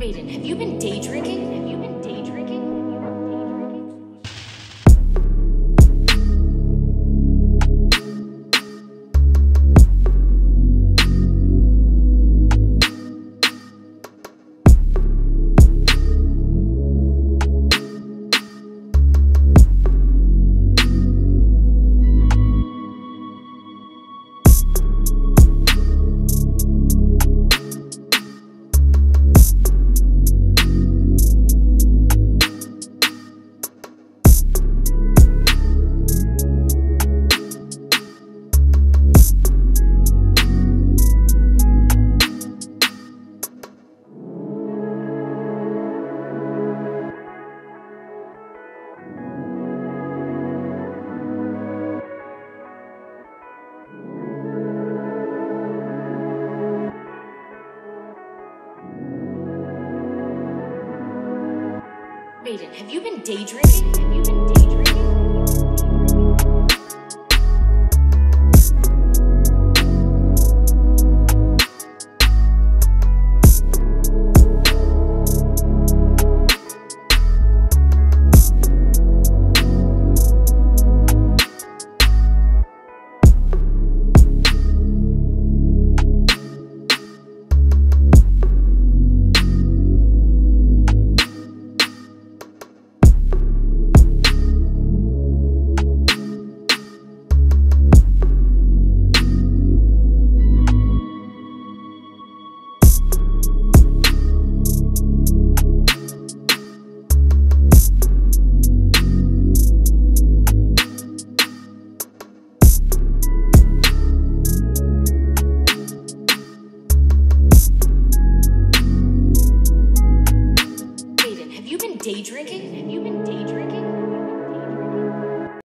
Bayden, have you been day drinking? Have you been day drinking? Bayden, have you been daydreaming? Have you been day day drinking? Have you been day drinking?